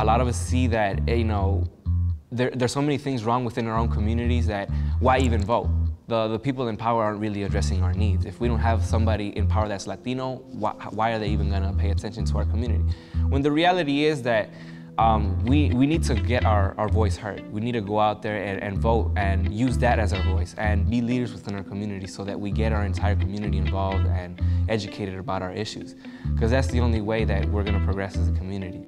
A lot of us see that, eh, you know, there, there's so many things wrong within our own communities that why even vote? The, the people in power aren't really addressing our needs. If we don't have somebody in power that's Latino, why, why are they even gonna pay attention to our community? When the reality is that um, we, we need to get our, our voice heard. We need to go out there and, and vote and use that as our voice and be leaders within our community so that we get our entire community involved and educated about our issues. Because that's the only way that we're gonna progress as a community.